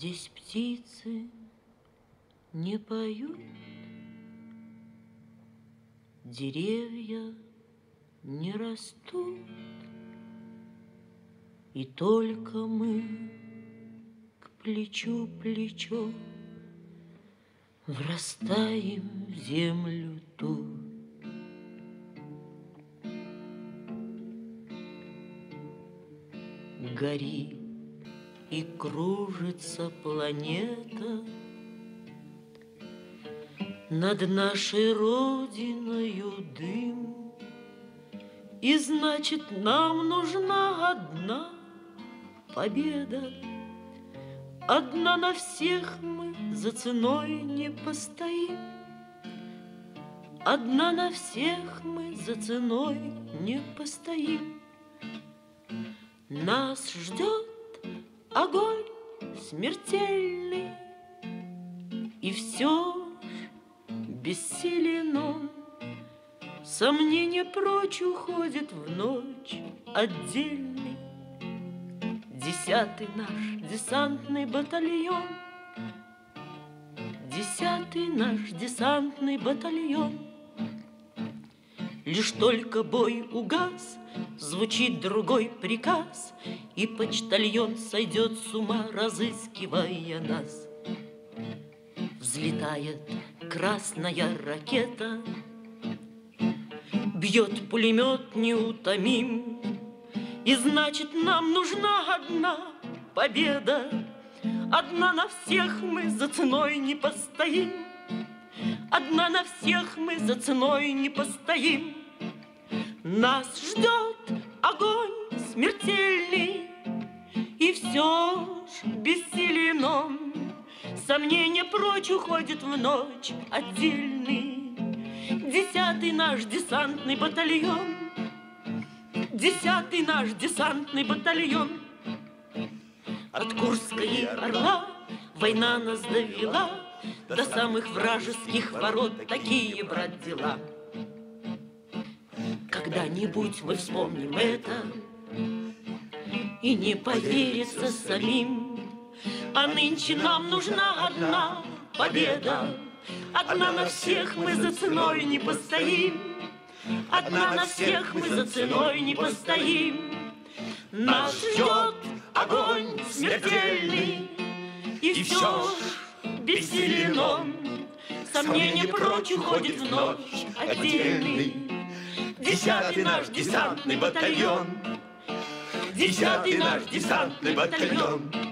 Здесь птицы не поют, Деревья не растут, И только мы к плечу плечо Врастаем в землю тут. Гори и кружится планета Над нашей родиною дым, И значит, нам нужна одна победа. Одна на всех мы за ценой не постоим. Одна на всех мы за ценой не постоим. Нас ждет огонь смертельный, И все бессилен. Сомнение прочь уходит в ночь отдельный. Десятый наш десантный батальон, Десятый наш десантный батальон. Лишь только бой угас, Звучит другой приказ, И почтальон сойдет с ума, разыскивая нас. Взлетает красная ракета, Бьет пулемет неутомим, И значит, нам нужна одна победа. Одна на всех мы за ценой не постоим, Одна на всех мы за ценой не постоим. Нас ждет огонь смертельный, И все ж бессилен он. Сомнение прочь уходит в ночь отдельный. Десятый наш десантный батальон, Десятый наш десантный батальон. От Курской Орла война нас довела До самых вражеских ворот такие, брат, дела. Когда-нибудь мы вспомним это И не поверится самим. А нынче нам нужна одна победа. Одна на всех мы за ценой не постоим. Одна на всех мы за ценой не постоим. Нас ждет огонь смертельный И все бессилен он Сомнение прочь уходит в ночь отдельный Десятый наш десантный батальон. Десятый наш десантный батальон